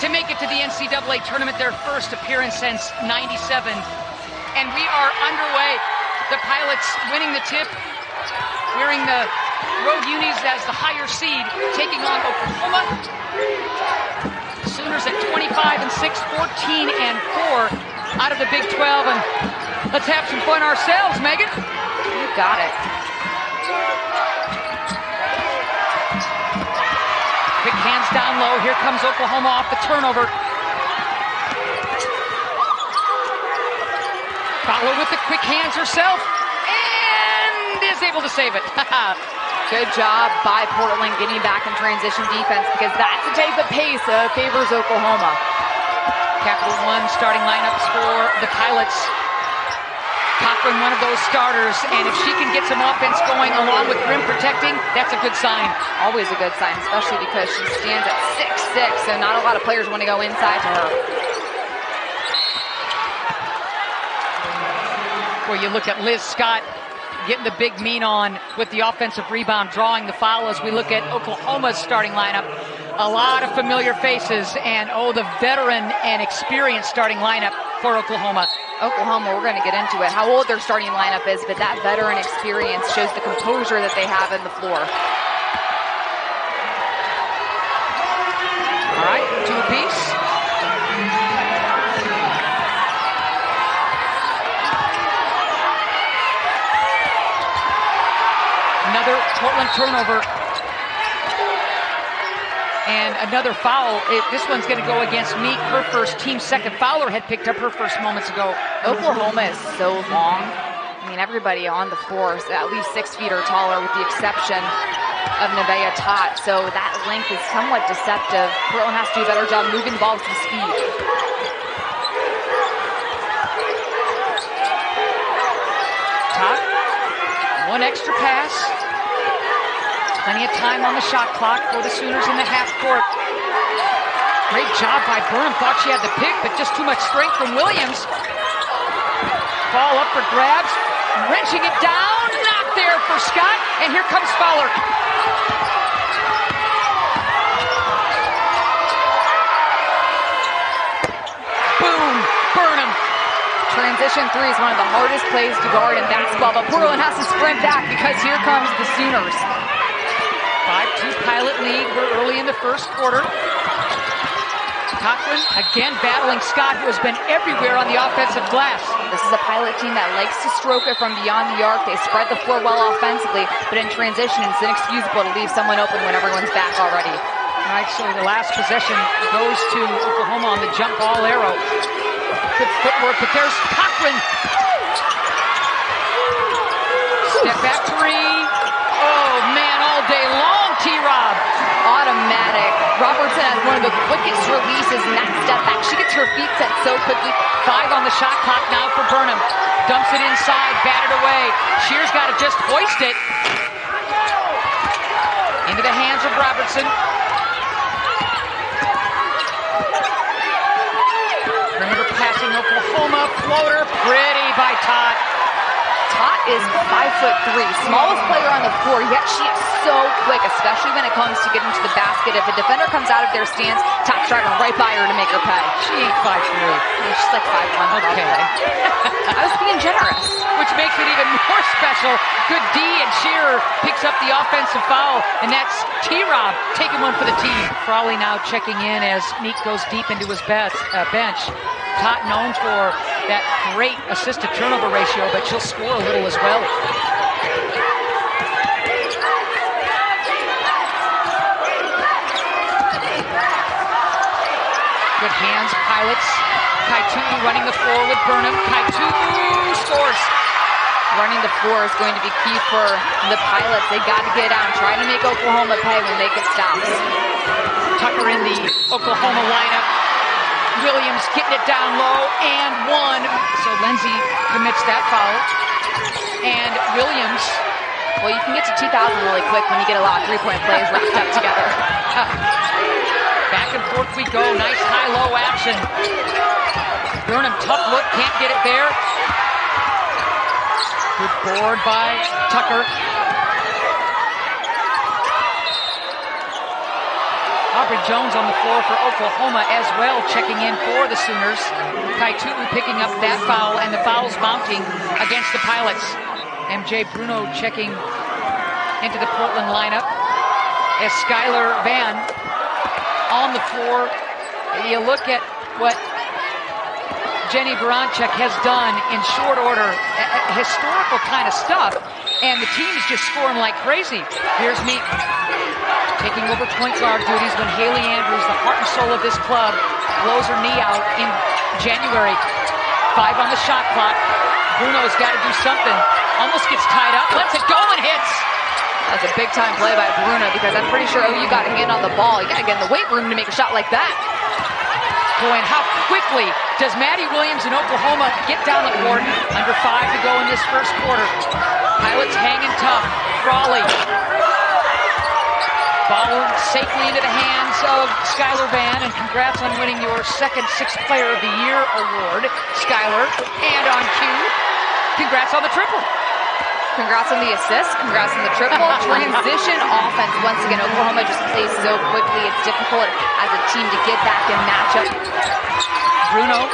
to make it to the NCAA tournament, their first appearance since 97. And we are underway. The Pilots winning the tip, wearing the road unis as the higher seed, taking on Oklahoma. Sooners at 25 and 6, 14 and 4 out of the Big 12. And let's have some fun ourselves, Megan. You got it. Quick hands down low. Here comes Oklahoma off the turnover. Follow with the quick hands herself and is able to save it. Good job by Portland getting back in transition defense because that's the type of pace that favors Oklahoma. Capital One starting lineups for the Pilots. One of those starters, and if she can get some offense going along with rim protecting, that's a good sign. Always a good sign, especially because she stands at six six, so not a lot of players want to go inside to her. Where you look at Liz Scott getting the big mean on with the offensive rebound, drawing the foul as we look at Oklahoma's starting lineup. A lot of familiar faces, and oh, the veteran and experienced starting lineup for Oklahoma. Oklahoma, we're going to get into it, how old their starting lineup is, but that veteran experience shows the composure that they have in the floor. All right, two apiece. Another Portland turnover. And another foul. It, this one's going to go against Meek. Her first team second. Fowler had picked up her first moments ago. Oklahoma is so long. I mean, everybody on the floor is at least six feet or taller, with the exception of Nevaeh Tot. So that length is somewhat deceptive. Portland has to do a better job moving the ball with some speed. Tot, one extra pass. Plenty of time on the shot clock for the Sooners in the half court. Great job by Burnham. Thought she had the pick, but just too much strength from Williams. Ball up for grabs. Wrenching it down. Not there for Scott. And here comes Fowler. Boom. Burnham. Transition three is one of the hardest plays to guard in basketball, but Portland has to sprint back because here comes the Sooners. 5-2 pilot lead. We're early in the first quarter. Cochrane again battling Scott, who has been everywhere on the offensive glass. This is a pilot team that likes to stroke it from beyond the arc. They spread the floor well offensively, but in transition, it's inexcusable to leave someone open when everyone's back already. All right, so the last possession goes to Oklahoma on the jump ball arrow. Good footwork, but there's Cochrane. Step back three. Oh, man, all day long, T-Rob. Automatic. Robertson has one of the quickest releases in that step back. She gets her feet set so quickly. Five on the shot clock now for Burnham. Dumps it inside, batted away. Shears got to just hoist it. Into the hands of Robertson. Perimeter passing Oklahoma. Floater. Pretty by Tot. Tot is five foot three, smallest player on the floor, yet she is so quick, especially when it comes to getting to the basket. If a defender comes out of their stance, Tot's driving right by her to make her pay. She ain't five three. Yeah, she's like five one. Okay. I was being generous. Which makes it even more special. Good D and Shearer picks up the offensive foul, and that's T-Rob taking one for the team. Frawley now checking in as Meek goes deep into his bet, uh, bench. Tot known for that great assist to turnover ratio, but she'll score a little as well. Good hands, pilots. Kaitu running the floor with Burnham. Kaitu scores. Running the floor is going to be key for the pilots. They got to get out and try to make Oklahoma pay when they get stops. Tucker in the Oklahoma lineup. Williams getting it down low and one. So Lindsay commits that foul. And Williams. Well, you can get to 2,000 really quick when you get a lot of three-point plays wrapped up together. Back and forth we go. Nice high-low action. Burnham, tough look, can't get it there. Good board by Tucker. Aubrey Joens on the floor for Oklahoma as well, checking in for the Sooners. Kaitu'u picking up that foul, and the foul's mounting against the Pilots. MJ Bruno checking into the Portland lineup as Skylar Vann on the floor. You look at what Jenny Baranczyk has done in short order, historical kind of stuff, and the team is just scoring like crazy. Here's Meek taking over point guard duties when Haley Andrews, the heart and soul of this club, blows her knee out in January. Five on the shot clock. Bruno's got to do something. Almost gets tied up, lets it go and hits. That's a big time play by Bruno because I'm pretty sure OU got a hand on the ball. You got to get in the weight room to make a shot like that. Boy, and how quickly does Madi Williams in Oklahoma get down the court? Under five to go in this first quarter. Pilots hanging tough. Frawley Ball safely into the hands of Skylar Vann, and congrats on winning your second Sixth Player of the Year award, Skylar. And on cue, congrats on the triple. Congrats on the assist. Congrats on the triple. Transition offense. Once again, Oklahoma just plays so quickly. It's difficult as a team to get back and match up. Bruno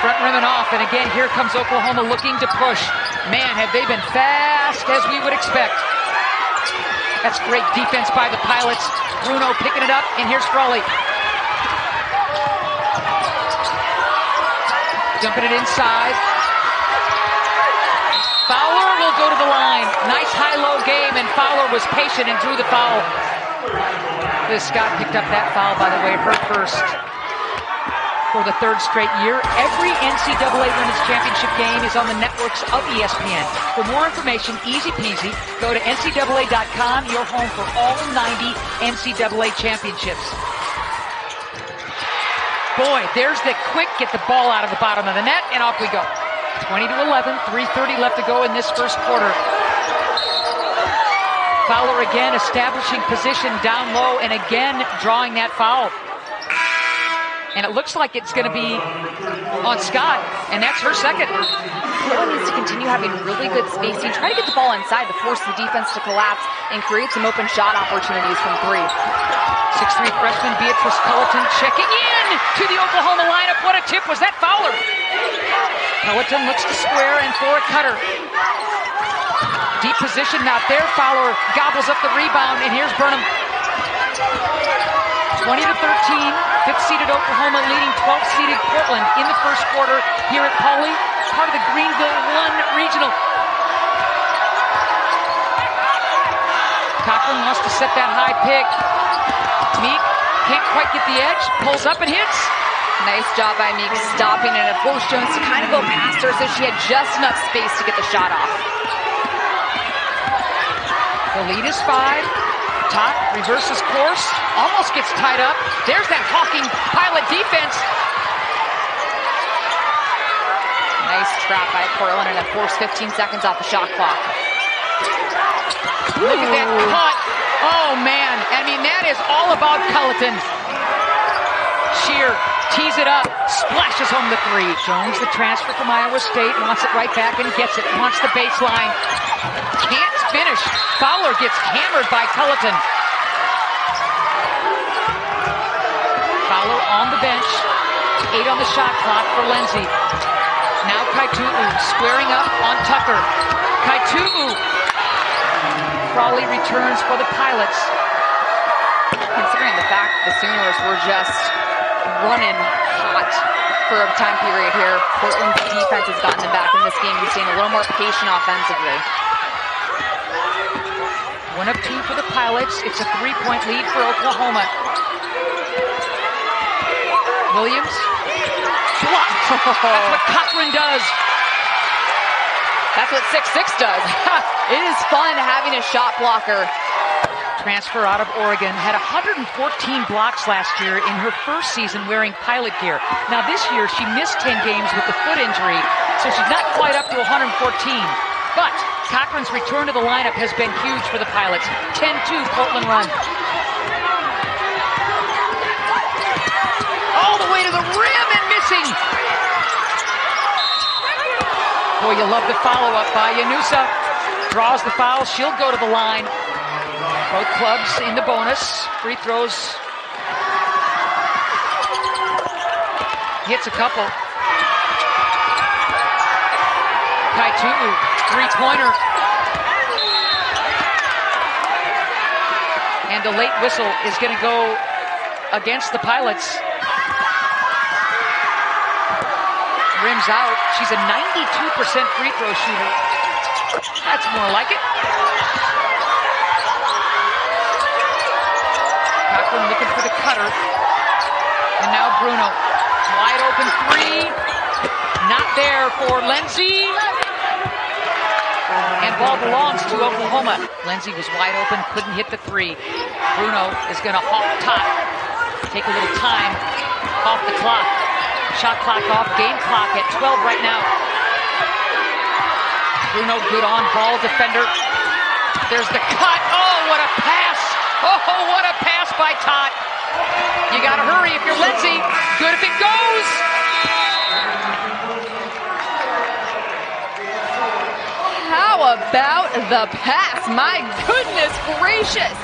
front rimming off, and again, here comes Oklahoma looking to push. Man, have they been fast as we would expect. That's great defense by the Pilots. Bruno picking it up, and here's Frawley. Dumping it inside. Fowler will go to the line. Nice high-low game, and Fowler was patient and drew the foul. Liz Scott picked up that foul, by the way, her first for the third straight year. Every NCAA Women's Championship game is on the networks of ESPN. For more information, easy peasy, go to NCAA.com, your home for all 90 NCAA championships. Boy, there's the quick get the ball out of the bottom of the net, and off we go. 20 to 11, 3.30 left to go in this first quarter. Fowler again establishing position down low and again drawing that foul. And it looks like it's going to be on Scott, and that's her second. Portland needs to continue having really good spacing. Try to get the ball inside to force the defense to collapse and create some open shot opportunities from three. 6'3 freshman Beatrice Culliton checking in to the Oklahoma lineup. What a tip was that Fowler? Culliton looks to square and for a cutter. Deep position out there. Fowler gobbles up the rebound, and here's Burnham. 20 to 13. Fifth seeded Oklahoma leading 12th seeded Portland in the first quarter here at Pauley, part of the Greenville 1 Regional. Cochran wants to set that high pick. Meek can't quite get the edge, pulls up and hits. Nice job by Meek stopping and it forced Joens to kind of go past her so she had just enough space to get the shot off. The lead is five. Tot reverses course, almost gets tied up. There's that Hawking pilot defense. Nice trap by Portland and a force 15 seconds off the shot clock. Look at that cut. Oh, man. I mean, that is all about Culliton. Sheer tees it up, splashes home the three. Joens, the transfer from Iowa State, wants it right back and gets it. Wants the baseline. Can't finish. Fowler gets hammered by Culliton. Fowler on the bench. Eight on the shot clock for Lindsay. Now Kaitu'u squaring up on Tucker. Kai Tu'u. Frawley returns for the Pilots. Considering the fact the Sooners were just running hot for a time period here, Portland's defense has gotten them back in this game. He's staying a little more patient offensively. One of two for the Pilots. It's a three-point lead for Oklahoma. Williams. That's what Cochrane does. That's what 6-6 does. it is fun having a shot blocker. Transfer out of Oregon. Had 114 blocks last year in her first season wearing pilot gear. Now this year she missed 10 games with the foot injury, so she's not quite up to 114. But Cochrane's return to the lineup has been huge for the Pilots. 10-2 Portland run. All the way to the rim Boy, you love the follow-up by Llanusa. Draws the foul. She'll go to the line. Both clubs in the bonus. Free throws. Hits a couple. Kaitu'u, three-pointer. And a late whistle is going to go against the Pilots. Rims out. She's a 92% free throw shooter. That's more like it. Cochrane looking for the cutter. And now Bruno. Wide open three. Not there for Lindsay. And ball belongs to Oklahoma. Lindsay was wide open, couldn't hit the three. Bruno is going to hawk Tot. Take a little time off the clock. Shot clock off, game clock at 12 right now. Bruno, good on ball defender. There's the cut. Oh, what a pass. Oh, what a pass by Tot. You got to hurry if you're Lindsay. Good if it goes. How about the pass? My goodness gracious.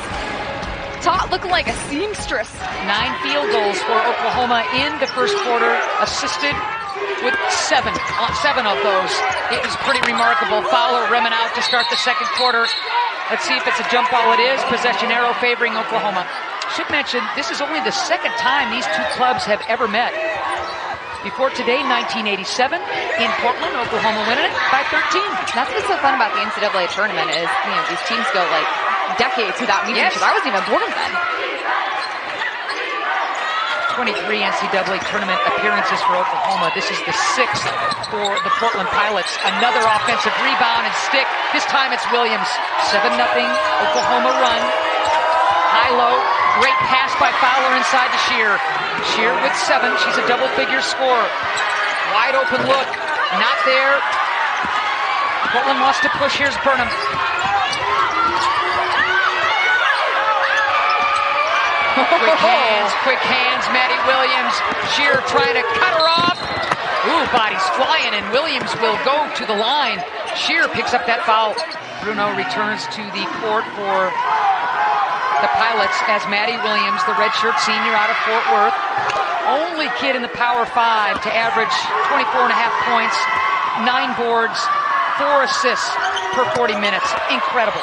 Tot looking like a seamstress. Nine field goals for Oklahoma in the first quarter, assisted with seven, uh, seven of those. It was pretty remarkable. Fowler rimming out to start the second quarter. Let's see if it's a jump ball. It is. Possession arrow favoring Oklahoma. Should mention, this is only the second time these two clubs have ever met. Before today, 1987, in Portland, Oklahoma winning it by 13. That's what's so fun about the NCAA tournament is, you know, these teams go like decades without meeting Yes. each other. I wasn't even born then. 23 NCAA tournament appearances for Oklahoma. This is the sixth for the Portland Pilots. Another offensive rebound and stick. This time it's Williams. 7 0 Oklahoma run. High low. Great pass by Fowler inside to Shear. Shear with seven. She's a double figure scorer. Wide open look. Not there. Portland wants to push. Here's Burnham. Quick hands, quick hands, Madi Williams. Shear trying to cut her off. Ooh, body's flying, and Williams will go to the line. Shear picks up that foul. Bruno returns to the court for the Pilots as Madi Williams, the redshirt senior out of Fort Worth, only kid in the Power Five to average 24 and a half points, nine boards, four assists per 40 minutes. Incredible.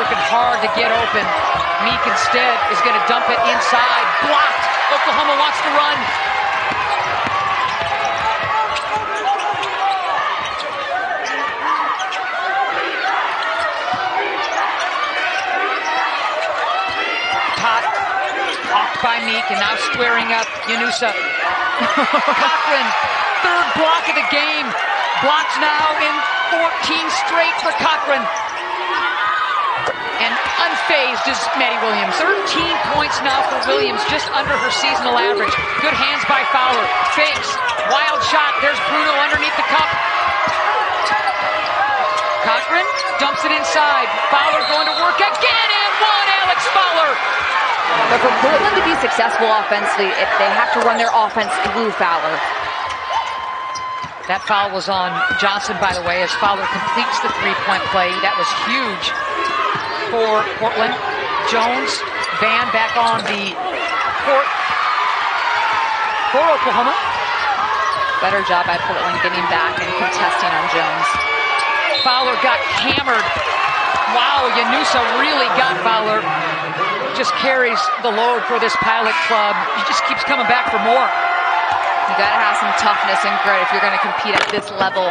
Working hard to get open. Meek instead is going to dump it inside. Blocked. Oklahoma wants to run. Tot off by Meek and now squaring up Llanusa. Cochrane, third block of the game. Blocks now in 14 straight for Cochrane. Unfazed is Madi Williams. 13 points now for Williams, just under her seasonal average. Good hands by Fowler. Fakes. Wild shot. There's Bruno underneath the cup. Cochrane dumps it inside. Fowler going to work again and one. Alex Fowler. But for Portland to be successful offensively, if they have to run their offense through Fowler. That foul was on Johnson, by the way, as Fowler completes the three-point play. That was huge for Portland. Joens, Vann back on the court for Oklahoma. Better job by Portland getting back and contesting on Joens. Fowler got hammered. Wow, Llanusa really got Fowler. Just carries the load for this pilot club. He just keeps coming back for more. You got to have some toughness and grit if you're to compete at this level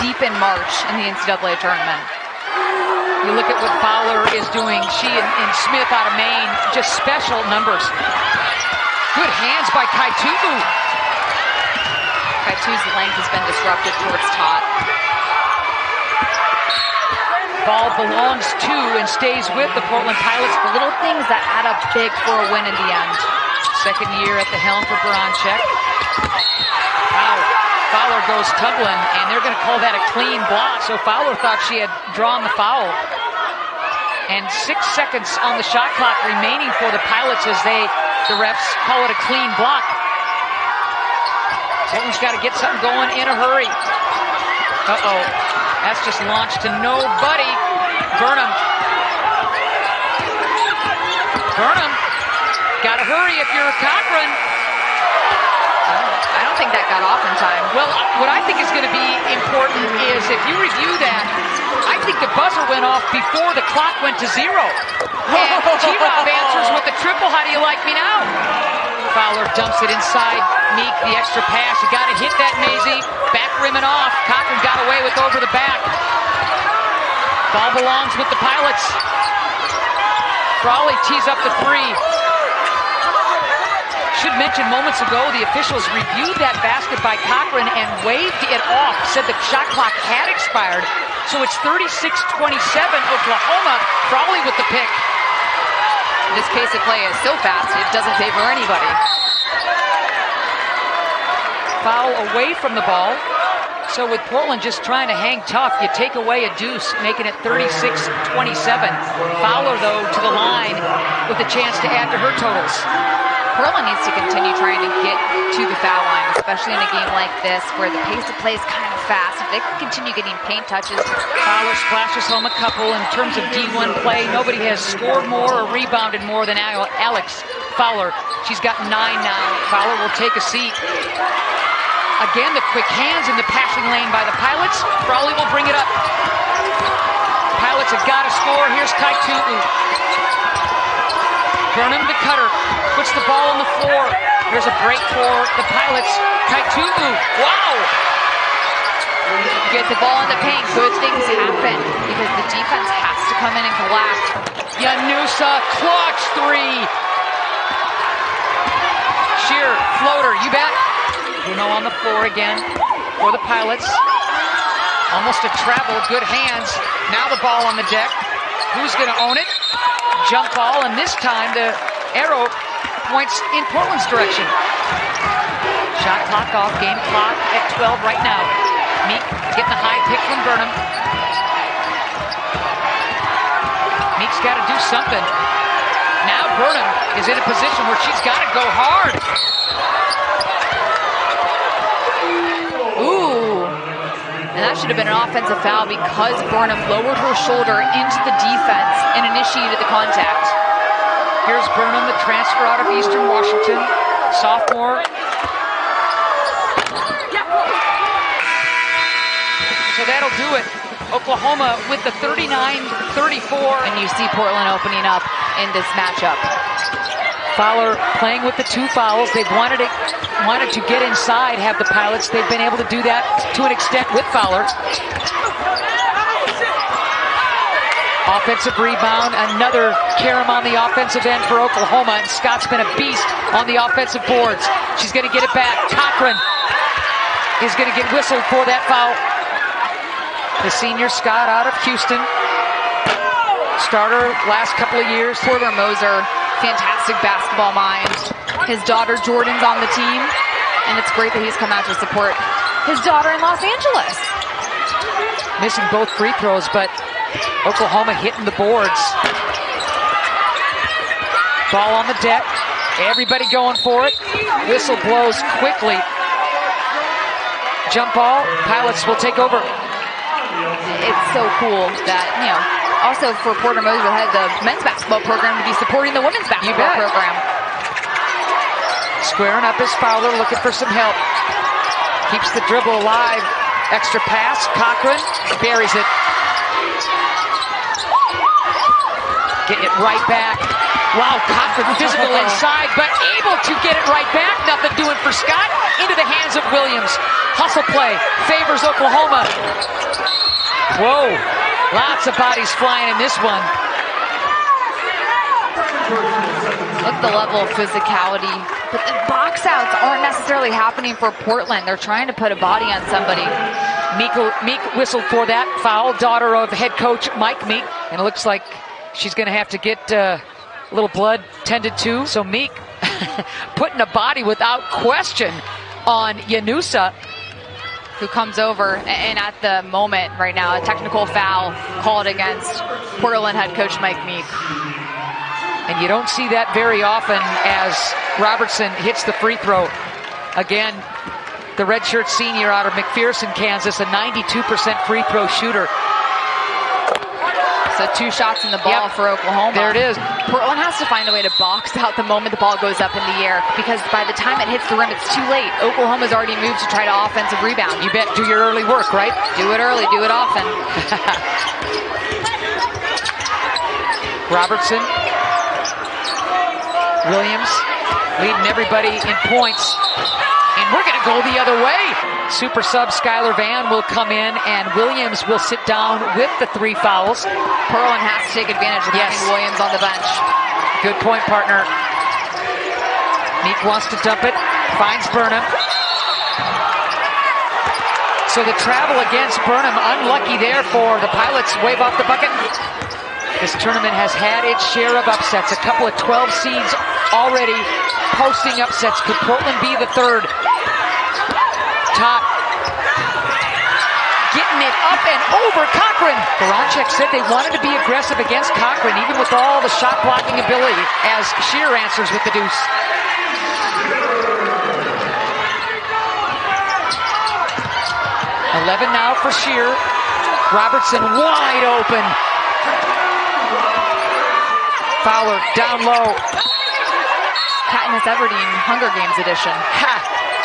deep in March in the NCAA tournament. You look at what Fowler is doing. She and, and Smith out of Maine, just special numbers. Good hands by Kaitu'u. Kaitu's length has been disrupted towards Tot. Ball belongs to and stays with the Portland Pilots. The little things that add up big for a win in the end. Second year at the helm for Baranczyk. Wow. Fowler goes tumbling, and they're going to call that a clean block. So Fowler thought she had drawn the foul. And six seconds on the shot clock remaining for the Pilots as they, the refs, call it a clean block. Portland's got to get something going in a hurry. Uh-oh. That's just launched to nobody. Burnham. Burnham, gotta hurry if you're Cochrane. I don't think that got off in time. Well, what I think is going to be important is if you review that, I think the buzzer went off before the clock went to zero. And T-Rob answers with the triple. How do you like me now? Fowler dumps it inside Meek, the extra pass. You got to hit that, Maisie. Back rimming off. Cochrane got away with over the back. Ball belongs with the Pilots. Frawley tees up the three. Should mention moments ago, the officials reviewed that basket by Cochrane and waved it off, said the shot clock had expired. So it's 36-27 Oklahoma. Frawley with the pick. This pace of play is so fast, it doesn't favor anybody. Foul away from the ball. So with Portland just trying to hang tough, you take away a deuce, making it 36-27. Fowler, though, to the line with a chance to add to her totals. Portland needs to continue trying to get to the foul line, especially in a game like this where the pace of play is kind of fast. If they can continue getting paint touches. Fowler splashes home a couple in terms of D1 play. Nobody has scored more or rebounded more than Alex Fowler. She's got nine now. Fowler will take a seat. Again, the quick hands in the passing lane by the Pilots. Frawley will bring it up. Pilots have got to score. Here's Kai Tu'u. Burnham to cutter. Puts the ball on the floor. There's a break for the Pilots. Kai Tu'u. Wow! Get the ball in the paint. Good things happen because the defense has to come in and collapse. Llanusa, clutch three. Sheer floater, you bet. Bruno on the floor again for the Pilots. Almost a travel, good hands. Now the ball on the deck. Who's going to own it? Jump ball, and this time the arrow points in Portland's direction. Shot clock off, game clock at 12 right now. Meek getting a high pick from Burnham. Meek's got to do something. Now Burnham is in a position where she's got to go hard. Ooh. And that should have been an offensive foul because Burnham lowered her shoulder into the defense and initiated the contact. Here's Burnham, the transfer out of Eastern Washington, sophomore. So that'll do it. Oklahoma with the 39-34. And you see Portland opening up in this matchup. Fowler playing with the two fouls. They've wanted to, wanted to get inside, have the Pilots. They've been able to do that to an extent with Fowler. Offensive rebound, another carom on the offensive end for Oklahoma, and Scott's been a beast on the offensive boards. She's going to get it back. Cochrane is going to get whistled for that foul. The senior Scott out of Houston. Starter last couple of years. Porter Moser, fantastic basketball mind. His daughter Jordan's on the team, and it's great that he's come out to support his daughter in Los Angeles. Missing both free throws, but Oklahoma hitting the boards. Ball on the deck. Everybody going for it. Whistle blows quickly. Jump ball. Pilots will take over. It's so cool that, you know, also for Porter Moser had the men's basketball program to be supporting the women's basketball program. Squaring up is Fowler looking for some help. Keeps the dribble alive. Extra pass. Cochrane buries it. Getting it right back. Wow, Cochrane physical inside, but able to get it right back. Nothing doing for Scott. Into the hands of Williams. Hustle play favors Oklahoma. Whoa, lots of bodies flying in this one. Look at the level of physicality. But the box outs aren't necessarily happening for Portland. They're trying to put a body on somebody. Meek, Meek whistled for that foul, daughter of head coach Mike Meek. And it looks like she's going to have to get uh, little blood tended to. So Meek putting a body without question on Llanusa. Who comes over and at the moment right now, a technical foul called against Portland head coach Mike Meek. And you don't see that very often as Robertson hits the free throw. Again, the redshirt senior out of McPherson, Kansas, a 92% free throw shooter. So two shots in the ball Yep. for Oklahoma. There it is. Portland has to find a way to box out the moment the ball goes up in the air because by the time it hits the rim, it's too late. Oklahoma's already moved to try to offensive rebound. You bet. Do your early work, right? do it early, do it often. Robertson. Williams leading everybody in points. And we're going to go the other way. Super sub Skylar Vann will come in, and Williams will sit down with the three fouls. Portland has to take advantage of Yes. having Williams on the bench. Good point, partner. Meek wants to dump it, finds Burnham. So the travel against Burnham, unlucky there for the Pilots. Wave off the bucket. This tournament has had its share of upsets. A couple of 12 seeds already posting upsets. Could Portland be the third? Tot. Getting it up and over Cochrane. Baranczyk said they wanted to be aggressive against Cochrane, even with all the shot blocking ability, as Shear answers with the deuce. Eleven now for Shear. Robertson wide open. Fowler down low. Katniss Everdeen, Hunger Games edition.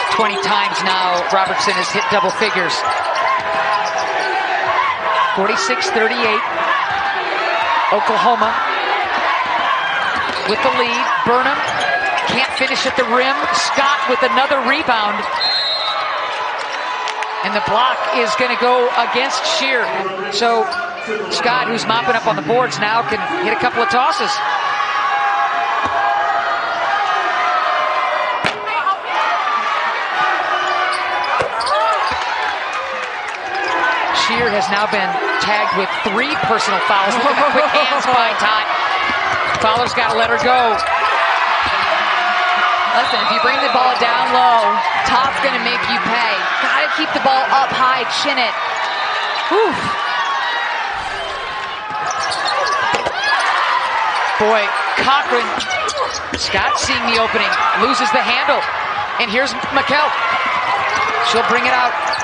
Ha! 20 times now Robertson has hit double figures. 46-38. Oklahoma with the lead. Burnham can't finish at the rim. Scott with another rebound. And the block is going to go against Shear. So Scott, who's mopping up on the boards now, can hit a couple of tosses. Shear has now been tagged with three personal fouls. Look at the quick hands by Tot. Fowler's got to let her go. Listen, if you bring the ball down low, Tot's going to make you pay. Got to keep the ball up high, chin it. Whew. Boy, Cochrane, Scott seeing the opening, loses the handle. And here's McKell. She'll bring it out.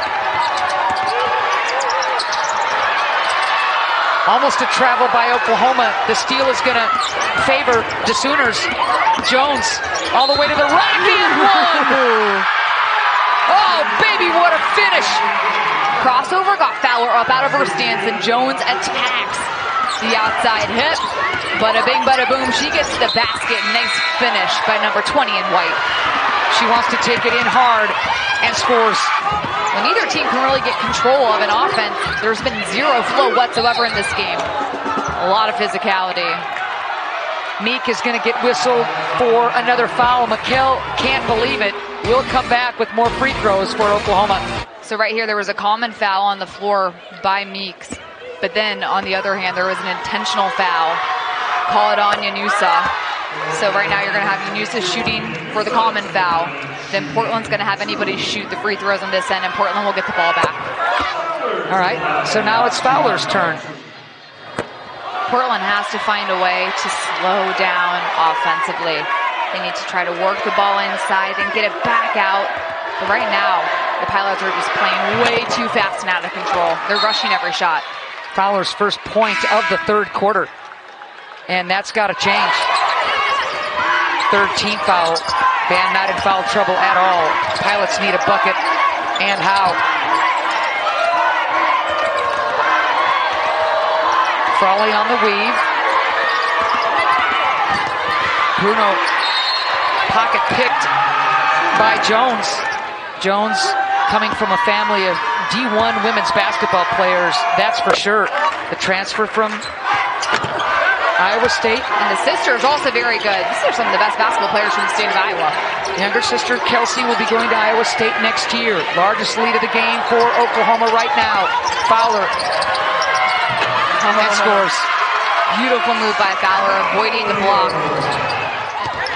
Almost a travel by Oklahoma. The steal is going to favor the Sooners. Joens all the way to the rack and one. Oh, baby, what a finish. Crossover got Fowler up out of her stance, and Joens attacks the outside hip. Bada bing, bada boom. She gets the basket. Nice finish by number 20 in white. She wants to take it in hard and scores. Neither team can really get control of an offense, there's been zero flow whatsoever in this game. A lot of physicality. Meek is going to get whistled for another foul. McKell can't believe it. We'll come back with more free throws for Oklahoma. So right here, there was a common foul on the floor by Meeks. But then, on the other hand, there was an intentional foul. Call it on Llanusa. So right now, you're going to have Llanusa shooting for the common foul. Then Portland's going to have anybody shoot the free throws on this end, and Portland will get the ball back. All right, so now it's Fowler's turn. Portland has to find a way to slow down offensively. They need to try to work the ball inside and get it back out. But right now, the Pilots are just playing way too fast and out of control. They're rushing every shot. Fowler's first point of the third quarter. And that's got to change. Third team foul. Vann not in foul trouble at all. Pilots need a bucket. And how? Frawley on the weave. Bruno pocket picked by Joens. Joens coming from a family of D1 women's basketball players, that's for sure. The transfer from Iowa State. And the sister is also very good. These are some of the best basketball players from the state of Iowa. Younger sister Kelsey will be going to Iowa State next year. Largest lead of the game for Oklahoma right now. Fowler and scores. Beautiful move by Fowler, avoiding the block.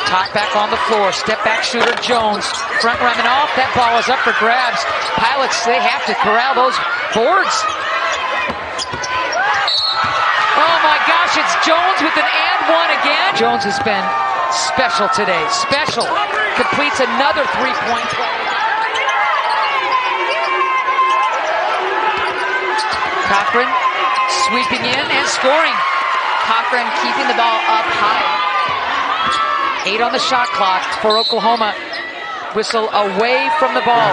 Tot back on the floor. Step back shooter Joens. Front running off. That ball is up for grabs. Pilots, they have to corral those boards. Oh my gosh, it's Joens with an and one again. Joens has been special today. Special. Completes another three-point play. Cochrane Sweeping in and scoring. Cochrane keeping the ball up high. Eight on the shot clock for Oklahoma. Whistle away from the ball.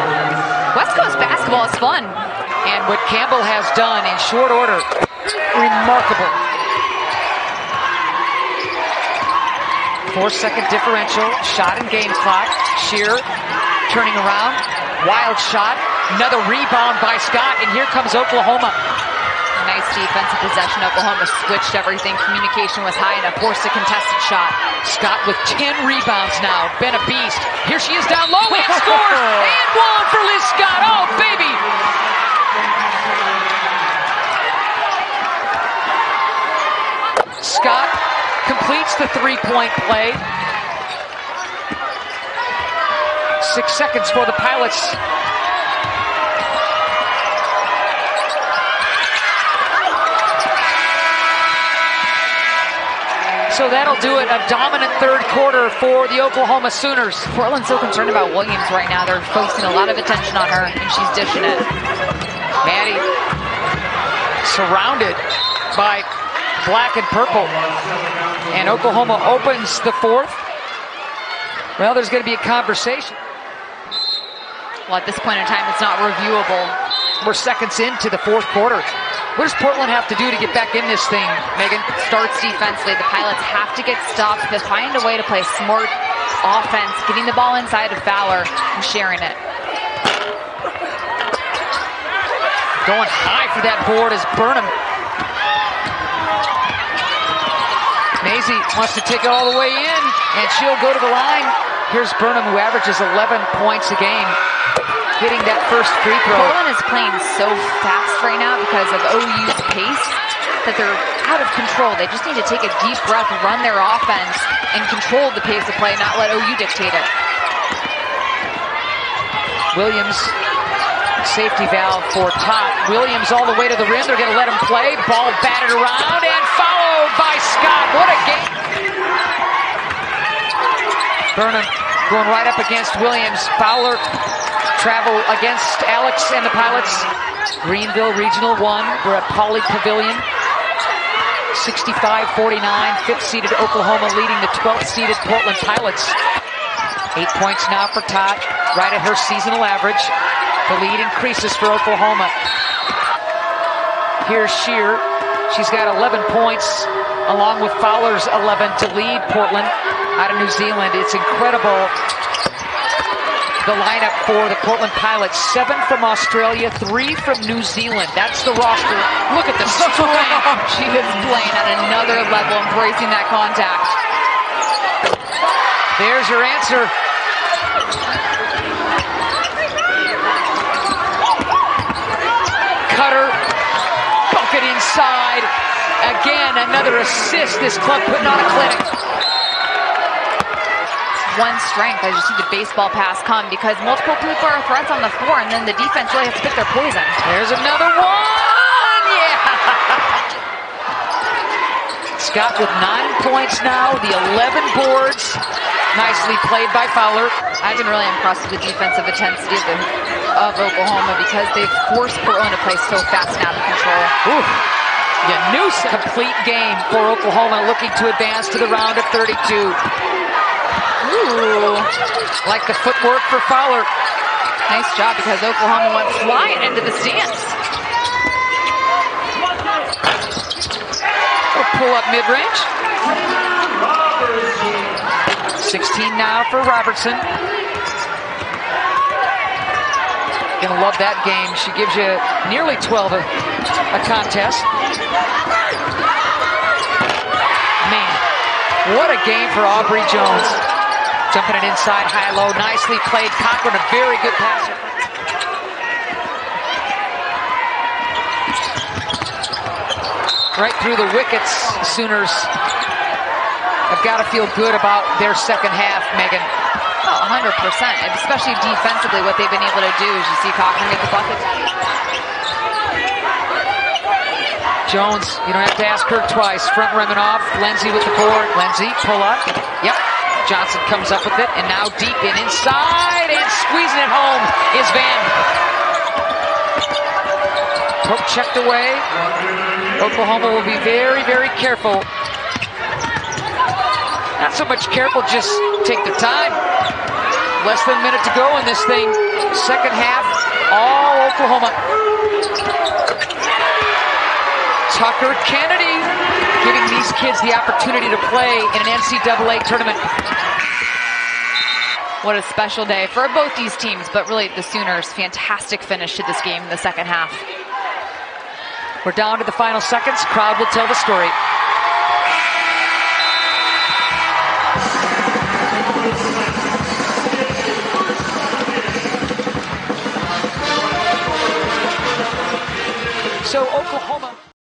West Coast basketball is fun. And what Campbell has done in short order, remarkable. Four second differential, shot and game clock. Shear turning around, wild shot, another rebound by Scott, and here comes Oklahoma. Nice defensive possession. Oklahoma switched everything. Communication was high enough. Forced a contested shot. Scott with 10 rebounds now. Been a beast. Here she is down low and scores. and one for Liz Scott. Oh, baby. Scott completes the three-point play. Six seconds for the Pilots. So that'll do it. A dominant third quarter for the Oklahoma Sooners. Portland's so concerned about Williams right now. They're focusing a lot of attention on her, and she's dishing it. Madi surrounded by black and purple. And Oklahoma opens the fourth. Well, there's going to be a conversation. Well, at this point in time, it's not reviewable. We're seconds into the fourth quarter. What does Portland have to do to get back in this thing, Megan? Starts defensively. The Pilots have to get stopped to find a way to play smart offense, getting the ball inside of Fowler and sharing it. Going high for that board is Burnham. Maisie wants to take it all the way in, and she'll go to the line. Here's Burnham, who averages 11 points a game hitting that first free throw. Portland is playing so fast right now because of OU's pace that they're out of control. They just need to take a deep breath, run their offense, and control the pace of play, not let OU dictate it. Williams, safety valve for Tot. Williams all the way to the rim. They're going to let him play. Ball batted around and followed by Scott. What a game. Burnham going right up against Williams. Fowler travel against Alex and the Pilots. Greenville Regional 1. We're at Pauley Pavilion. 65-49. Fifth-seeded Oklahoma leading the 12th-seeded Portland Pilots. Eight points now for Tot, right at her seasonal average. The lead increases for Oklahoma. Here's Shear. She's got 11 points, along with Fowler's 11 to lead Portland out of New Zealand. It's incredible the lineup for the Portland Pilots. Seven from Australia, three from New Zealand. That's the roster. Look at the strength. she is playing at another level, embracing that contact. There's your answer. Cutter, bucket inside. Again, another assist. This club putting on a clinic one strength as you see the baseball pass come because multiple are threats on the floor and then the defense really has to pick their poison. There's another one! Yeah! Scott with nine points now, the 11 boards. Nicely played by Fowler. I've been really impressed with the defensive intensity of, the, of Oklahoma because they've forced Portland to play so fast and out of control. Ooh. New complete game for Oklahoma looking to advance to the round of 32. Ooh. Like the footwork for Fowler. Nice job because Oklahoma went flying into the stands. Oh, pull up mid-range. 16 now for Robertson. Gonna love that game. She gives you nearly 12 a, contest. Man, what a game for Aubrey Joens. Jumping it inside, high-low, nicely played. Cochrane, a very good passer. Right through the wickets, Sooners have got to feel good about their second half, Megan. Oh, 100%, especially defensively, what they've been able to do is you see Cochrane get the bucket. Joens, you don't have to ask her twice. Front rimming off. Lindsay with the board. Lindsay, pull up. Yep, Johnson comes up with it, and now deep in inside, and squeezing it home is Vann. Pope checked away. Oklahoma will be very, very careful. Not so much careful, just take the time. Less than a minute to go in this thing. Second half, all Oklahoma. Tucker Kennedy giving these kids the opportunity to play in an NCAA tournament. What a special day for both these teams, but really the Sooners. Fantastic finish to this game in the second half. We're down to the final seconds. Crowd will tell the story. So Oklahoma